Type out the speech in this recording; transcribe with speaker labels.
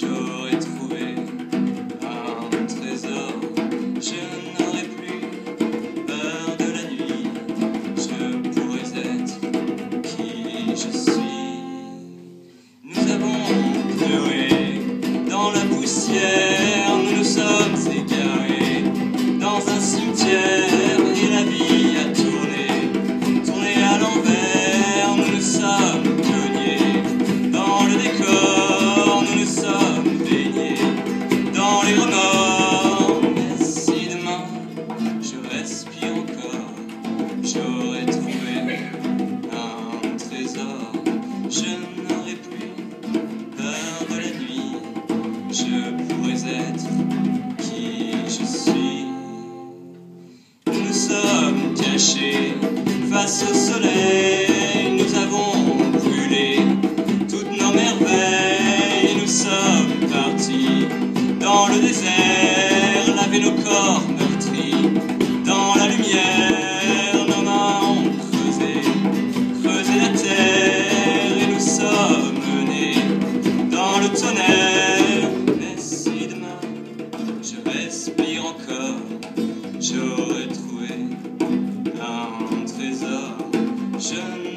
Speaker 1: j'aurais trouvé un trésor. Je n'aurais plus peur de la nuit. Je pourrais être qui je suis. Nous avons pleuré dans la poussière. Je pourrais être qui je suis. Nous sommes cachés face au soleil. Nous avons brûlé toutes nos merveilles. Nous sommes partis dans le désert, laver nos corps meurtris. Dans la lumière, nos mains ont creusé, creusé la terre et nous sommes menés dans le tonnerre. Show.